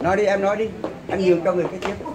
nói đi em nói đi. Anh dạ. nhường cho người cái tiếp.